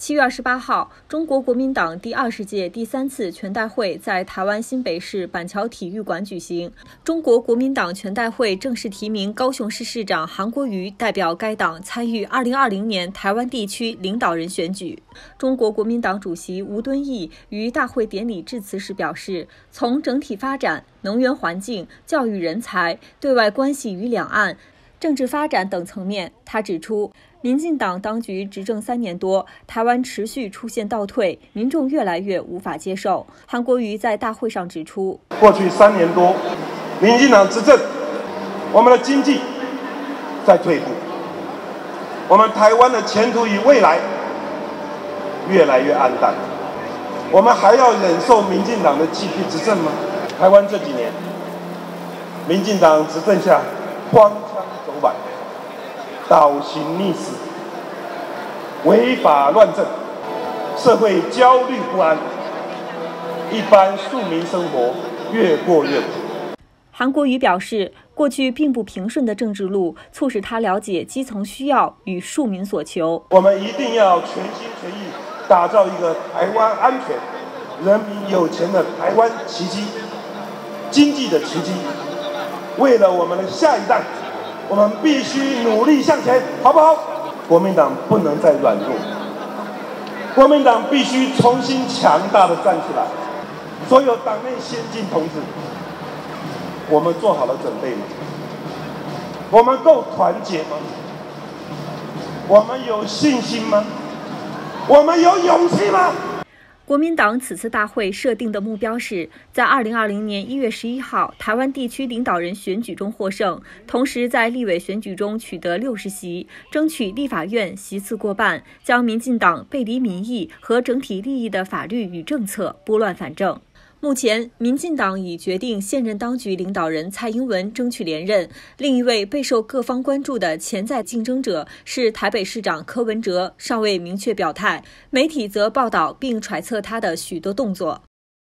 七月二十八号，中国国民党第二十届第三次全代会在台湾新北市板桥体育馆举行。中国国民党全代会正式提名高雄市市长韩国瑜代表该党参与二零二零年台湾地区领导人选举。中国国民党主席吴敦义于大会典礼致辞时表示，从整体发展、能源环境、教育人才、对外关系与两岸。政治发展等层面，他指出，民进党当局执政三年多，台湾持续出现倒退，民众越来越无法接受。韩国瑜在大会上指出，过去三年多，民进党执政，我们的经济在退步，我们台湾的前途与未来越来越暗淡。我们还要忍受民进党的继续执政吗？台湾这几年，民进党执政下，荒。倒行逆施，违法乱政，社会焦虑不安，一般庶民生活越过越苦。韩国瑜表示，过去并不平顺的政治路，促使他了解基层需要与庶民所求。我们一定要全心全意打造一个台湾安全、人民有钱的台湾奇迹，经济的奇迹。为了我们的下一代。我们必须努力向前，好不好？国民党不能再软弱，国民党必须重新强大的站起来。所有党内先进同志，我们做好了准备吗？我们够团结吗？我们有信心吗？我们有勇气吗？国民党此次大会设定的目标是在二零二零年一月十一号台湾地区领导人选举中获胜，同时在立委选举中取得六十席，争取立法院席次过半，将民进党背离民意和整体利益的法律与政策拨乱反正。目前，民进党已决定现任当局领导人蔡英文争取连任。另一位备受各方关注的潜在竞争者是台北市长柯文哲，尚未明确表态。媒体则报道并揣测他的许多动作。